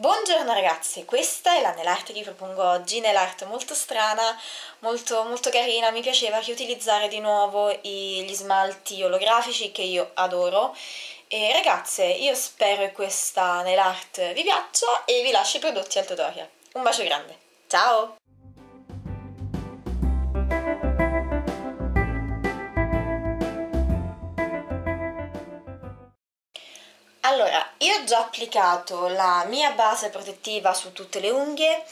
Buongiorno ragazze, questa è la nail art che vi propongo oggi, nail art molto strana, molto, molto carina, mi piaceva riutilizzare di nuovo gli smalti olografici che io adoro e ragazze io spero che questa nail art vi piaccia e vi lascio i prodotti al tutorial. Un bacio grande, ciao! Allora, io ho già applicato la mia base protettiva su tutte le unghie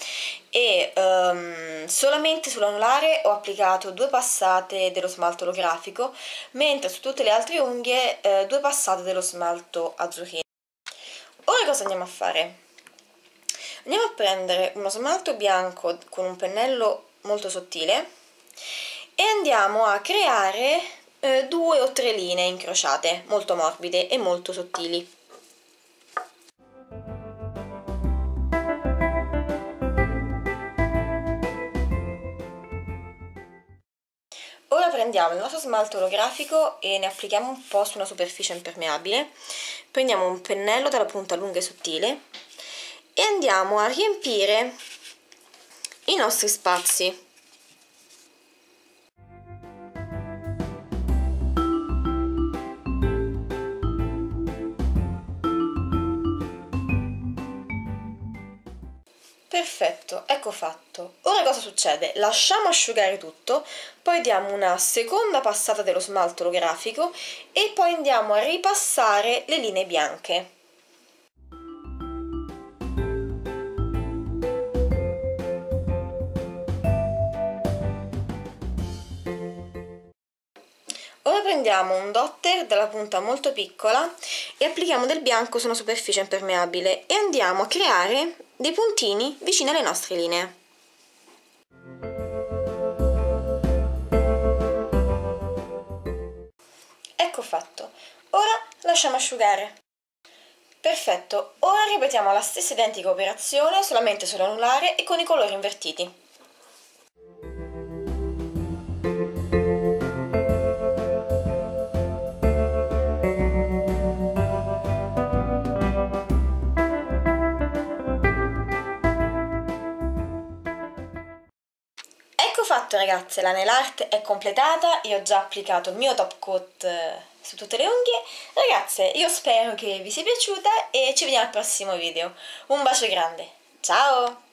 e um, solamente sull'anulare ho applicato due passate dello smalto olografico, mentre su tutte le altre unghie eh, due passate dello smalto azzurrino. Ora cosa andiamo a fare? Andiamo a prendere uno smalto bianco con un pennello molto sottile e andiamo a creare eh, due o tre linee incrociate molto morbide e molto sottili. Prendiamo il nostro smalto olografico e ne applichiamo un po' su una superficie impermeabile. Prendiamo un pennello dalla punta lunga e sottile e andiamo a riempire i nostri spazi. Perfetto, ecco fatto. Ora cosa succede? Lasciamo asciugare tutto, poi diamo una seconda passata dello smalto olografico e poi andiamo a ripassare le linee bianche. Ora prendiamo un dotter dalla punta molto piccola e applichiamo del bianco su una superficie impermeabile e andiamo a creare dei puntini vicino alle nostre linee. Ecco fatto. Ora lasciamo asciugare. Perfetto, ora ripetiamo la stessa identica operazione solamente sull'anulare e con i colori invertiti. Fatto ragazze, la nail art è completata, io ho già applicato il mio top coat eh, su tutte le unghie. Ragazze, io spero che vi sia piaciuta e ci vediamo al prossimo video. Un bacio grande, ciao!